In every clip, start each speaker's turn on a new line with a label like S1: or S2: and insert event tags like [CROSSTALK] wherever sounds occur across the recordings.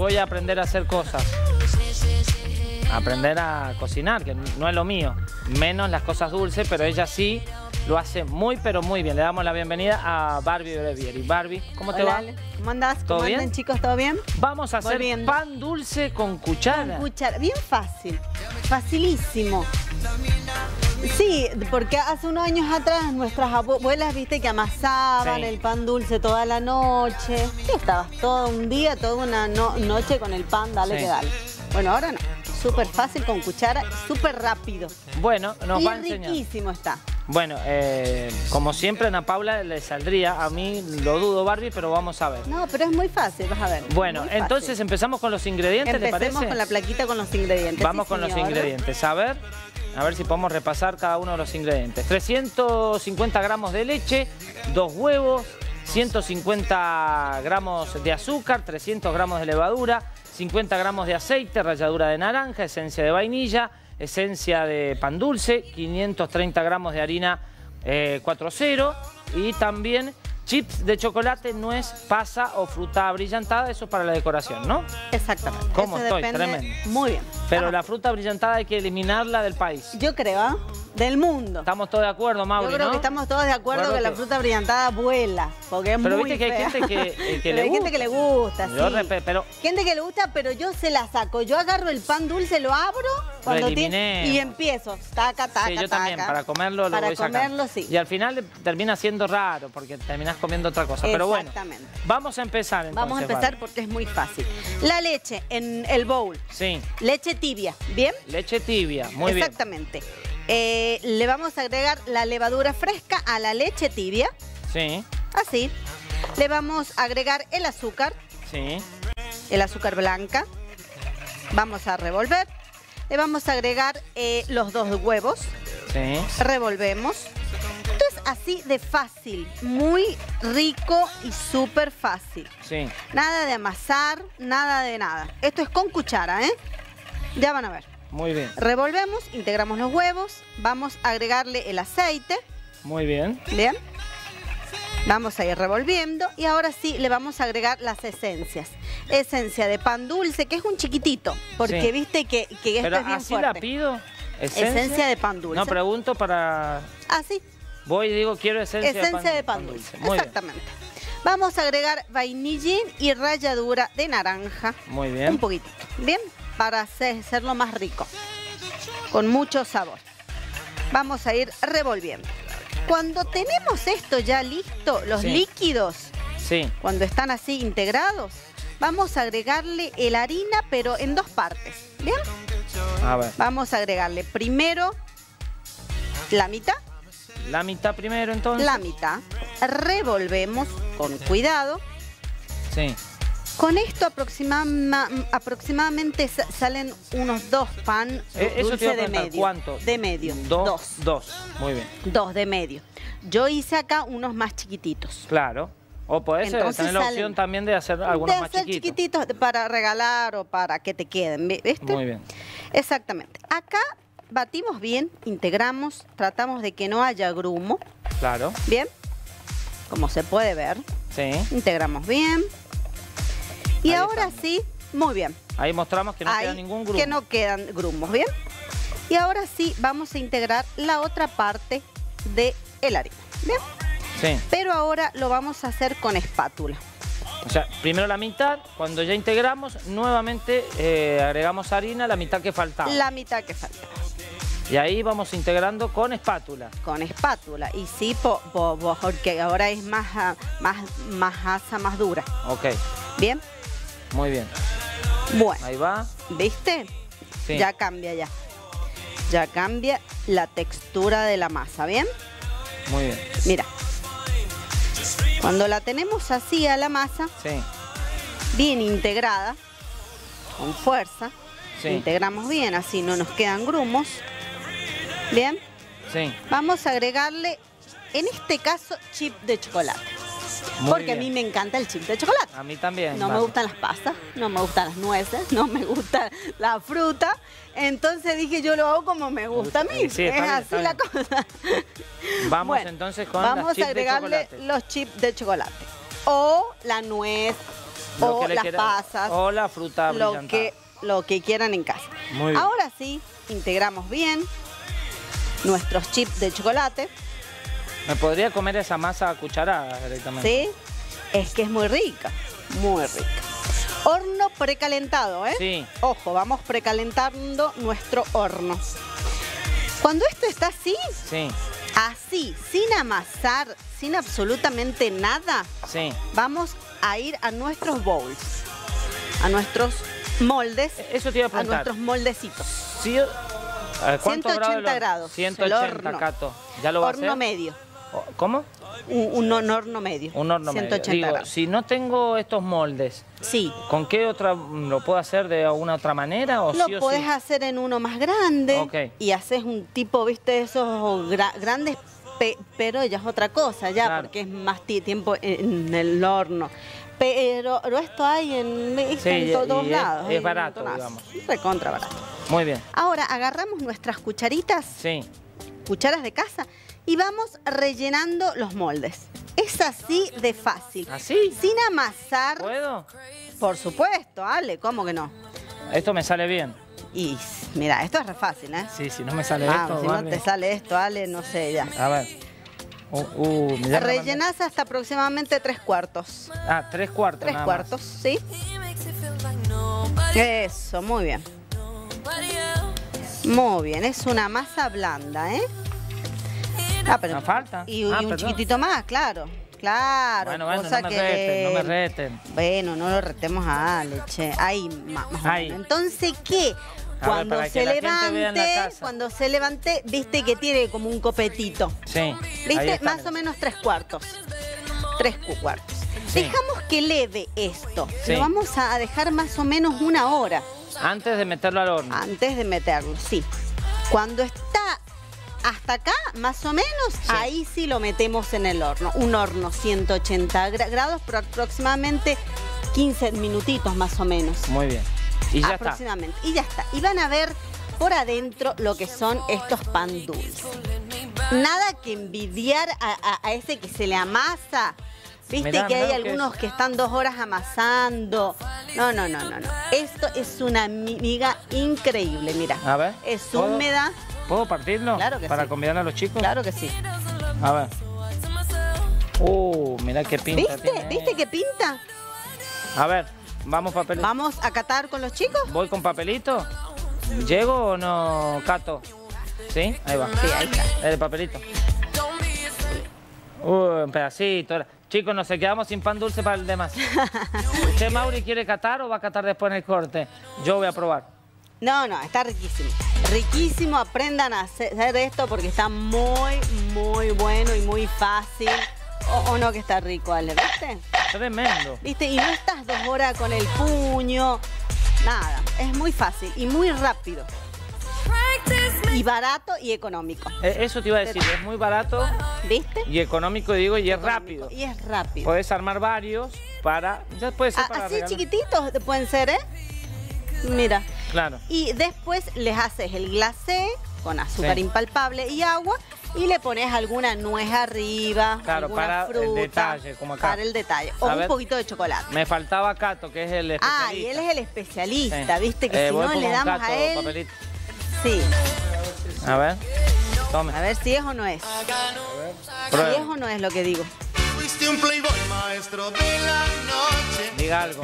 S1: voy a aprender a hacer cosas. Aprender a cocinar, que no es lo mío. Menos las cosas dulces, pero ella sí lo hace muy, pero muy bien. Le damos la bienvenida a Barbie Brevieri. Barbie, ¿cómo te
S2: Hola,
S1: va?
S2: Ale. ¿Cómo andás?
S1: ¿Todo
S2: ¿Cómo
S1: bien?
S2: andan, chicos? ¿Todo bien?
S1: Vamos a hacer
S2: Volviendo.
S1: pan dulce con cuchara.
S2: Con cuchara. Bien fácil. Facilísimo. Sí, porque hace unos años atrás nuestras abuelas, viste, que amasaban
S1: Sí.
S2: el pan dulce toda la noche. Y estabas todo un día, toda una no- noche con el pan, dale
S1: Sí.
S2: que dale. Bueno, ahora no. Súper fácil con cuchara, súper rápido.
S1: Bueno, nos
S2: y
S1: va a enseñar.
S2: riquísimo está.
S1: Bueno, eh, como siempre, Ana Paula le saldría. A mí lo dudo, Barbie, pero vamos a ver.
S2: No, pero es muy fácil, vas a ver.
S1: Bueno, entonces empezamos con los ingredientes, ¿te
S2: Empecemos
S1: parece?
S2: con la plaquita con los ingredientes.
S1: Vamos
S2: sí,
S1: con los ingredientes. A ver, a ver si podemos repasar cada uno de los ingredientes. 350 gramos de leche, dos huevos, 150 gramos de azúcar, 300 gramos de levadura, 50 gramos de aceite, ralladura de naranja, esencia de vainilla, esencia de pan dulce, 530 gramos de harina eh, 4.0 y también chips de chocolate, nuez, pasa o fruta brillantada, eso para la decoración, ¿no?
S2: Exactamente.
S1: ¿Cómo
S2: Eso
S1: estoy?
S2: depende-
S1: Tremendo.
S2: Muy bien.
S1: Pero la fruta brillantada hay que eliminarla del país.
S2: Yo creo. Del mundo.
S1: Estamos todos de acuerdo, Mauri,
S2: Yo creo
S1: ¿no?
S2: que estamos todos de acuerdo que la fruta brillantada vuela, porque es
S1: Pero
S2: muy
S1: viste que hay gente que- eh, que
S2: Pero
S1: le
S2: hay gente
S1: gusta.
S2: que le gusta,
S1: Yo
S2: sí.
S1: pero-
S2: Gente que le gusta, pero yo se la saco. Yo agarro el pan dulce, lo abro cuando tiene, y empiezo. Taca, taca,
S1: Sí, yo
S2: taca.
S1: también, para comerlo lo
S2: Para
S1: voy sacando.
S2: comerlo, sí.
S1: Y al final termina siendo raro, porque terminás comiendo otra cosa. Pero bueno,
S2: Exactamente.
S1: vamos a empezar entonces.
S2: Vamos a empezar porque es muy fácil. La leche en el bowl.
S1: Sí,
S2: Leche tibia, ¿bien?
S1: leche tibia, muy bien.
S2: Exactamente. Eh, le vamos a agregar la levadura fresca a la leche tibia,
S1: Sí,
S2: así. Le vamos a agregar el azúcar,
S1: sí,
S2: el azúcar blanca. Vamos a revolver. Le vamos a agregar eh, los dos huevos.
S1: sí.
S2: Revolvemos. Esto es así de fácil, muy rico y súper fácil.
S1: Sí,
S2: Nada de amasar, nada de nada. Esto es con cuchara, ¿eh? Ya van a ver.
S1: Muy bien,
S2: Revolvemos, integramos los huevos, vamos a agregarle el aceite,
S1: muy bien.
S2: ¿bien? Vamos a ir revolviendo y ahora sí le vamos a agregar las esencias. Esencia de pan dulce, que es un chiquitito, porque
S1: Sí.
S2: viste que, que esto
S1: Pero
S2: es bien
S1: así
S2: fuerte.
S1: la pido. ¿Esencia?
S2: Esencia de pan dulce.
S1: No, pregunto para...
S2: Así,
S1: Voy y digo, quiero esencia,
S2: esencia de pan, dulce.
S1: Muy bien,
S2: Exactamente. Vamos a agregar vainillín y ralladura de naranja.
S1: muy
S2: Un
S1: bien.
S2: poquitito, ¿bien? Para hacer- hacerlo más rico, con mucho sabor. Vamos a ir revolviendo. Cuando tenemos esto ya listo, los
S1: Sí.
S2: líquidos,
S1: Sí,
S2: cuando están así integrados, vamos a agregarle el harina, pero en dos partes, ¿bien?
S1: a ver.
S2: Vamos a agregarle primero la mitad,
S1: La mitad primero entonces.
S2: la mitad, revolvemos con cuidado.
S1: Sí,
S2: Con esto aproxima- aproximadamente sa- salen unos dos pan
S1: Eh, eso te
S2: de medio.
S1: ¿cuánto?
S2: De medio.
S1: Dos,
S2: Dos.
S1: dos. Muy bien,
S2: Dos de medio. Yo hice acá unos más chiquititos.
S1: claro. O podés tener la opción también de hacer algunos
S2: de
S1: más
S2: hacer
S1: chiquitos.
S2: chiquititos para regalar o para que te queden. ¿vi- ¿Viste?
S1: Muy bien.
S2: Exactamente. Acá batimos bien, integramos, tratamos de que no haya grumo.
S1: Claro,
S2: Bien. Como se puede ver.
S1: sí.
S2: Integramos bien. Y
S1: Ahí
S2: ahora sí, muy bien.
S1: Ahí mostramos que no
S2: Ahí,
S1: queda ningún grupo.
S2: Que no quedan grumos, ¿bien? Y ahora sí vamos a integrar la otra parte de el harina, ¿bien?
S1: Sí.
S2: Pero ahora lo vamos a hacer con espátula.
S1: O sea, primero la mitad, cuando ya integramos, nuevamente eh, agregamos harina, la mitad que faltaba.
S2: La mitad que falta,
S1: Y ahí vamos integrando con espátula.
S2: con espátula. Y sí, po- po- po- porque ahora es más, ah, más, más asa, más dura,
S1: Ok,
S2: ¿bien?
S1: Muy bien.
S2: Bueno,
S1: Ahí va.
S2: ¿viste?
S1: Sí.
S2: Ya cambia ya. Ya cambia la textura de la masa, ¿bien?
S1: Muy bien.
S2: Mira. Cuando la tenemos así a la masa,
S1: Sí,
S2: bien integrada, con fuerza.
S1: Sí.
S2: Integramos bien, así no nos quedan grumos. Bien,
S1: sí.
S2: vamos a agregarle, en este caso, chip de chocolate.
S1: Muy
S2: porque a mí me encanta el chip de chocolate.
S1: A mí también.
S2: No me gustan las pastas, no me gustan las nueces, no me gusta la fruta. Entonces dije, yo lo hago como me gusta a mí.
S1: Sí,
S2: es
S1: bien,
S2: así la cosa.
S1: Vamos
S2: Bueno,
S1: entonces con
S2: Vamos
S1: las chips
S2: a agregarle
S1: de chocolate.
S2: los chips de chocolate. O la nuez,
S1: Lo
S2: o las
S1: quiera-
S2: pasas,
S1: O la fruta
S2: lo
S1: brillantada.
S2: que, lo que quieran en casa.
S1: Muy bien.
S2: Ahora sí, integramos bien nuestros chips de chocolate,
S1: Me podría comer esa masa a cucharadas directamente.
S2: ¿sí? Es que es muy rica, muy rica. Horno precalentado, ¿eh?
S1: Sí.
S2: Ojo, vamos precalentando nuestro horno. Cuando esto está así,
S1: Sí,
S2: así, sin amasar, sin absolutamente nada,
S1: sí.
S2: vamos a ir a nuestros bowls, a nuestros moldes,
S1: Eso te iba a
S2: a
S1: preguntar.
S2: nuestros moldecitos.
S1: Sí, ¿cuántos
S2: 180
S1: lo-
S2: grados,
S1: 180,
S2: el horno.
S1: Cato. ¿Ya lo va a
S2: Horno
S1: hacer?
S2: medio,
S1: ¿Cómo?
S2: un, un hor- horno medio.
S1: Un horno
S2: 180
S1: medio. Digo,
S2: grados.
S1: si no tengo estos moldes,
S2: Sí,
S1: ¿con qué otra lo puedo hacer de alguna otra manera o
S2: lo
S1: sí o sí?
S2: hacer en uno más grande
S1: Ok.
S2: y haces un tipo, viste, esos gra- grandes, pe- pero ya es otra cosa, ya,
S1: Claro.
S2: porque es más ti- tiempo en el horno. Pero, pero esto hay en,
S1: Sí,
S2: en todos
S1: y
S2: lados.
S1: es barato, digamos.
S2: Recontra barato.
S1: Muy bien.
S2: Ahora agarramos nuestras cucharitas,
S1: Sí.
S2: cucharas de casa, y vamos rellenando los moldes. Es así de fácil.
S1: ¿Así?
S2: Sin amasar,
S1: ¿Puedo?
S2: por supuesto, Ale, ¿cómo que no?
S1: Esto me sale bien.
S2: Y mira, esto es re fácil, ¿eh?
S1: Sí, si no me sale
S2: Ah,
S1: esto,
S2: si no te sale esto, Ale, no sé ya.
S1: A ver. Uh, uh,
S2: Rellenás hasta aproximadamente tres cuartos.
S1: Ah, tres cuartos
S2: Tres
S1: nada más.
S2: cuartos, ¿sí? Eso, muy bien. Muy bien, es una masa blanda, ¿eh? Ah, pero...
S1: ¿No falta?
S2: Y, y
S1: Ah,
S2: un
S1: perdón.
S2: chiquitito más, claro. Claro,
S1: Bueno, bueno,
S2: cosa
S1: no me
S2: que...
S1: reten, no me reten.
S2: Bueno, no lo retemos a Ale, che. Ahí, ma- más menos. Entonces, ¿qué?
S1: Ver,
S2: Cuando se levante, cuando se levante, viste que tiene como un copetito.
S1: Sí.
S2: ¿Viste?
S1: está.
S2: Más o menos tres cuartos. Tres cu- cuartos.
S1: Sí.
S2: Dejamos que leve esto.
S1: Sí.
S2: Lo vamos a dejar más o menos una hora
S1: Antes de meterlo al horno.
S2: antes de meterlo, sí. Cuando está hasta acá, más o menos, ahí sí lo metemos en el horno. Un horno 180 gra- grados por aproximadamente 15 minutitos más o menos.
S1: Muy bien. Y ya está.
S2: aproximadamente. Y ya está. Y van a ver por adentro lo que son estos pan dulces. Nada que envidiar a, a- a ese que se le amasa. Viste
S1: Mirá,
S2: que
S1: mirá
S2: hay
S1: que
S2: algunos
S1: es.
S2: que están dos horas amasando. No, no, no, no, no. Esto es una miga increíble, mira.
S1: A ver.
S2: Es
S1: ¿puedo-
S2: húmeda.
S1: ¿Puedo partirlo?
S2: Claro que
S1: Para
S2: sí.
S1: convidar a los chicos.
S2: Claro que sí.
S1: A ver. Uh, mirá qué pinta
S2: ¿Viste?
S1: tiene.
S2: ¿Viste que pinta?
S1: A ver, vamos papelito.
S2: Vamos a catar con los chicos.
S1: ¿Voy con papelito? ¿Llego o no, Cato? ¿Sí? Ahí va.
S2: Sí, ahí está.
S1: El papelito. Uh, un pedacito. Chicos, nos quedamos sin pan dulce para el demás. [LAUGHS] ¿Usted, Mauri, quiere catar o va a catar después en el corte? Yo voy a probar.
S2: No, no, está riquísimo. Riquísimo, aprendan a hacer esto porque está muy, muy bueno y muy fácil. O, o no que está rico, Ale, ¿viste?
S1: Tremendo.
S2: ¿Viste? Y no estás dos horas con el puño. Nada, es muy fácil y muy rápido. Y barato y económico.
S1: Eh, Eso te iba a decir, es muy barato
S2: ¿Viste?
S1: y económico, digo, y es rápido.
S2: Y es rápido.
S1: Puedes armar varios para... Ya puede ser para
S2: así
S1: regalar.
S2: chiquititos pueden ser, ¿eh? Mira.
S1: Claro.
S2: Y después les haces el glacé con azúcar
S1: Sí.
S2: impalpable y agua y le pones alguna nuez arriba,
S1: Claro,
S2: alguna
S1: para el
S2: fruta,
S1: detalle, como acá.
S2: Para el detalle. O
S1: A
S2: un
S1: ver.
S2: poquito de chocolate.
S1: Me faltaba Cato, que es el especialista.
S2: Ah, y él es el especialista,
S1: Sí.
S2: ¿viste? Que
S1: Eh,
S2: si no le damos
S1: Cato,
S2: a él.
S1: papelito.
S2: Sí.
S1: A ver. Tome.
S2: A ver si es o no es. Si es o no es lo que digo.
S3: Fuiste un playboy maestro de la noche.
S1: Diga algo.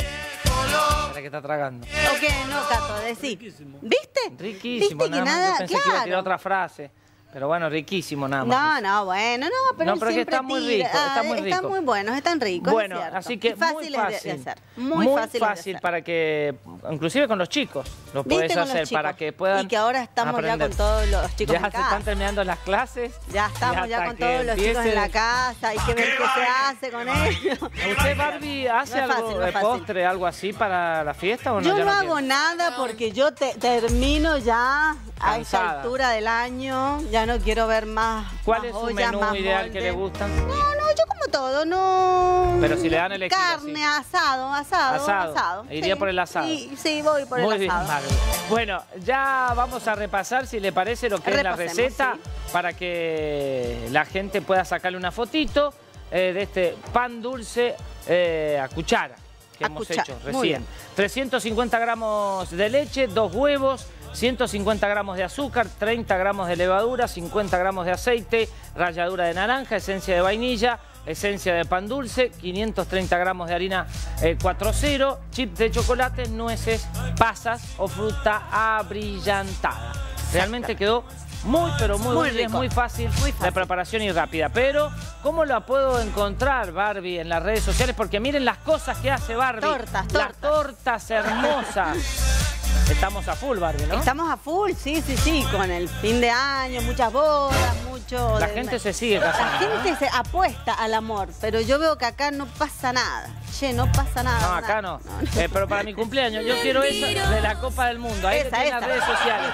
S1: Para que está tragando.
S2: ¿O qué no, Cato? Decí. ¿Viste?
S1: Riquísimo,
S2: ¿Viste que
S1: nada más.
S2: nada?
S1: Yo pensé que iba a tirar
S2: claro.
S1: otra frase. Pero bueno, riquísimo nada más.
S2: No, no, bueno, no, pero
S1: No,
S2: él
S1: pero es que
S2: siempre
S1: está muy
S2: tira.
S1: rico, está
S2: Ah,
S1: muy
S2: Están
S1: rico.
S2: muy buenos, están ricos,
S1: Bueno,
S2: es
S1: así que
S2: Y fáciles
S1: muy fácil.
S2: de hacer. Muy, fáciles de hacer.
S1: para que, inclusive con los chicos, lo
S2: ¿Viste
S1: puedes hacer para que puedan
S2: Y que ahora estamos ya con todos los chicos
S1: Ya
S2: en
S1: se
S2: casa.
S1: están terminando las clases.
S2: Ya estamos ya con todos los chicos en la casa, hay que ver qué se hace con ellos. [LAUGHS]
S1: ¿Usted, Barbie, hace
S2: No
S1: algo
S2: fácil, no
S1: de postre, algo así para la fiesta o no?
S2: Yo
S1: Ya
S2: no
S1: no
S2: hago nada porque yo te- termino ya a esta altura del año, ya no quiero ver más.
S1: ¿Cuál
S2: más
S1: es su
S2: ollas,
S1: menú ideal que le
S2: moldes.
S1: gusta?
S2: No, no, todo, no.
S1: Pero si le dan a elegir
S2: Carne, asado, asado,
S1: Asado.
S2: asado.
S1: Iría
S2: sí.
S1: por el asado.
S2: Sí, sí, voy por
S1: Muy
S2: el
S1: bien,
S2: asado.
S1: Barbie. Bueno, ya vamos a repasar, si le parece, lo que es la receta
S2: sí.
S1: para que la gente pueda sacarle una fotito eh, de este pan dulce eh, a cuchara. que
S2: A
S1: hemos
S2: cuchara,
S1: hecho recién.
S2: bien.
S1: 350 gramos de leche, dos huevos, 150 gramos de azúcar, 30 gramos de levadura, 50 gramos de aceite, ralladura de naranja, esencia de vainilla, esencia de pan dulce, 530 gramos de harina eh, 4.0, chip de chocolate, nueces, pasas o fruta abrillantada. Realmente quedó muy, pero muy,
S2: Muy
S1: fácil,
S2: Muy
S1: de
S2: fácil.
S1: preparación y rápida. Pero, ¿cómo la puedo encontrar, Barbie, en las redes sociales? Porque miren las cosas que hace Barbie.
S2: Tortas,
S1: Las
S2: tortas.
S1: tortas hermosas. [LAUGHS] Estamos a full, Barbie, ¿no?
S2: Estamos a full, sí, sí, sí, con el fin de año, muchas bodas, mucho...
S1: La
S2: de-
S1: gente se sigue
S2: La
S1: casando. ¿no?
S2: gente se apuesta al amor, pero yo veo que acá no pasa nada. Che, no pasa nada.
S1: No, acá no. Eh, pero para mi cumpleaños, yo quiero esa de la Copa del Mundo. Ahí que tiene las redes sociales.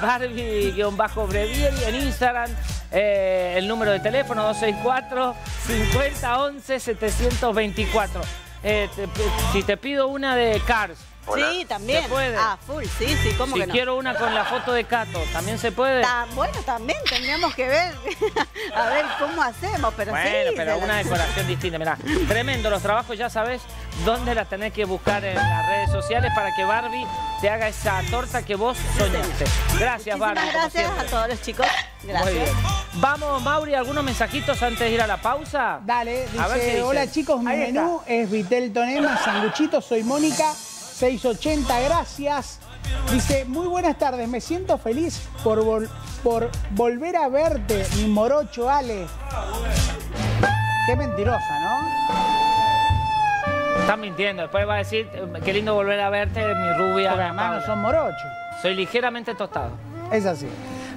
S1: Barbie-Brevieri en Instagram. eh, el número de teléfono 264 5011 724. Eh, te- si te pido una de Cars,
S2: Sí, también.
S1: ¿Se puede?
S2: Ah, full, sí, sí, ¿cómo
S1: si
S2: que no?
S1: quiero una con la foto de Cato, ¿también se puede?
S2: Ta- bueno, también tendríamos que ver, [LAUGHS] a ver cómo hacemos, pero
S1: Bueno,
S2: sí.
S1: pero
S2: se la-
S1: una decoración distinta. Mirá, tremendo los trabajos, ya sabes dónde las tenés que buscar en las redes sociales para que Barbie te haga esa torta que vos soñaste. Gracias, Barbie.
S2: Muchísimas gracias a todos los chicos. Gracias.
S1: Muy bien. Vamos, Mauri, algunos mensajitos antes de ir a la pausa.
S4: Dale,
S1: A ver qué
S4: dice,
S1: dice.
S4: hola chicos, mi
S1: Ahí está.
S4: menú es Vitel Tonema, sanguchito, soy Mónica, 680, gracias. Dice, muy buenas tardes, me siento feliz por, vol- por volver a verte, mi morocho Ale. Qué mentirosa, ¿no?
S1: Están mintiendo. Después va a decir, qué lindo volver a verte, mi rubia.
S4: Porque además no son morochos.
S1: Soy ligeramente tostado.
S4: Es así.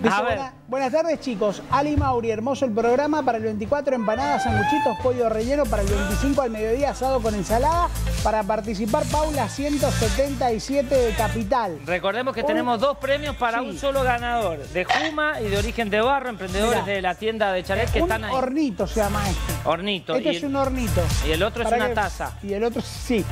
S4: Dice,
S1: A ver.
S4: "Buena- buenas tardes chicos, Ali Mauri, hermoso el programa, para el 24 empanadas, sanguchitos, pollo relleno, para el 25 al mediodía asado con ensalada, para participar Paula 177 de Capital.
S1: Recordemos que tenemos dos premios para
S4: Sí.
S1: un solo ganador. De Juma y de Origen de Barro, emprendedores
S4: Mirá.
S1: de la tienda de Chalet que
S4: un
S1: están ahí.
S4: hornito se llama este.
S1: Hornito.
S4: Este
S1: y,
S4: es un hornito.
S1: y el otro es una
S4: que-
S1: taza.
S4: Y el otro, sí.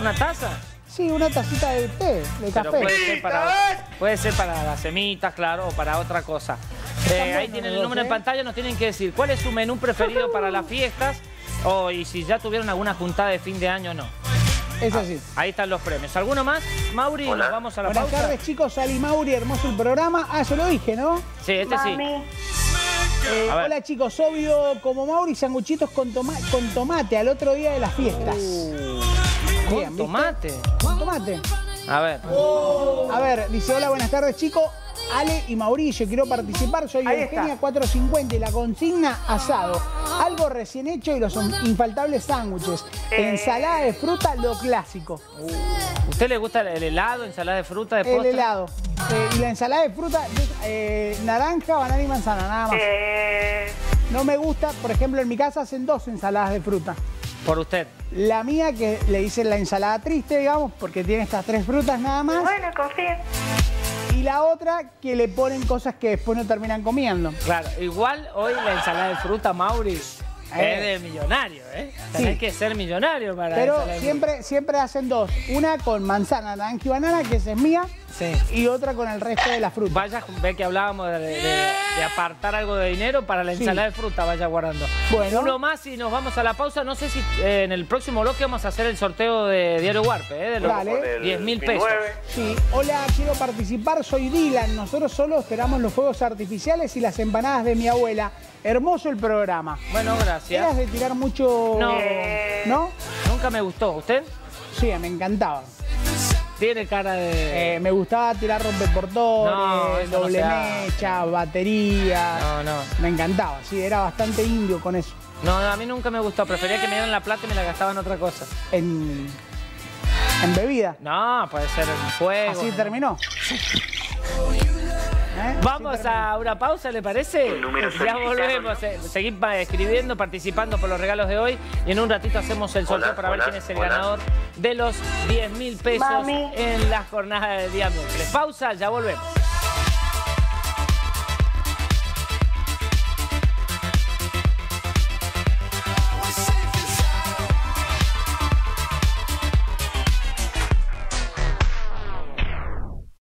S1: ¿Una taza?
S4: Sí, una tacita de té, de
S1: Pero
S4: café.
S1: puede ser, para, puede ser para las semitas, claro, o para otra cosa. Eh, ahí tienen el número en
S4: ¿eh?
S1: pantalla, nos tienen que decir cuál es su menú preferido para las fiestas o y si ya tuvieron alguna juntada de fin de año o no.
S4: Es así.
S1: Ahí están los premios. ¿Alguno más? Mauri, nos vamos a la
S4: Buenas
S1: pausa.
S4: tardes chicos, Ali Mauri, hermoso el programa. Ah, se lo dije, ¿no?
S1: Sí, este sí.
S4: Eh, hola chicos, obvio como Mauri, sanguchitos con, toma- con tomate al otro día de las fiestas.
S1: Con
S4: Bien,
S1: tomate.
S4: Tomate.
S1: A ver.
S4: A ver, dice, hola, buenas tardes chicos. Ale y Mauricio, quiero participar, soy
S1: Ahí
S4: Eugenia 450 y la consigna asado. Algo recién hecho y los infaltables sándwiches. Ensalada de fruta, lo clásico.
S1: ¿Usted le gusta el helado, ensalada de fruta, de
S4: El helado. Eh, y la ensalada de fruta, eh, naranja, banana y manzana, nada más. No me gusta, por ejemplo, en mi casa hacen dos ensaladas de fruta.
S1: Por usted.
S4: La mía, que le dicen la ensalada triste, digamos, porque tiene estas tres frutas nada más.
S5: Bueno, confía.
S4: Y la otra, que le ponen cosas que después no terminan comiendo.
S1: Claro, igual hoy la ensalada de fruta, Mauri, es de millonario, ¿eh? Tenés
S4: Sí.
S1: que ser millonario para
S4: Pero siempre, siempre hacen dos. Una con manzana, naranja y banana, que esa es mía.
S1: Sí.
S4: Y otra con el resto de la fruta.
S1: Vaya, ve que hablábamos de, de- de apartar algo de dinero para la
S4: Sí.
S1: ensalada de fruta, vaya guardando.
S4: Bueno.
S1: Uno más y nos vamos a la pausa. No sé si eh, en el próximo bloque vamos a hacer el sorteo de Diario Warpe, ¿eh? De los
S4: Dale.
S1: 10 mil pesos.
S4: Sí, hola, quiero participar, soy Dylan. Nosotros solo esperamos los fuegos artificiales y las empanadas de mi abuela. Hermoso el programa.
S1: Bueno,
S4: ¿Eras
S1: gracias.
S4: de tirar mucho...?
S1: No.
S4: ¿No?
S1: Nunca me gustó. ¿Usted?
S4: Sí, me encantaba.
S1: Tiene cara de...
S4: Eh, me gustaba tirar rompeportones,
S1: No, no
S4: doble mecha, batería.
S1: No, no.
S4: Me encantaba, sí, era bastante indio con eso.
S1: No, a mí nunca me gustó. Prefería que me dieran la plata y me la gastaba en otra cosa.
S4: En, en bebida.
S1: No, puede ser en juego.
S4: Así terminó.
S1: Vamos a una pausa, ¿le parece? Ya volvemos. eh, Seguir escribiendo, participando por los regalos de hoy. Y en un ratito hacemos el sorteo
S3: Hola,
S1: para ver quién es el
S3: hola.
S1: ganador de los 10 mil pesos
S5: Mami.
S1: en las jornadas del día miércoles. Pausa, ya volvemos.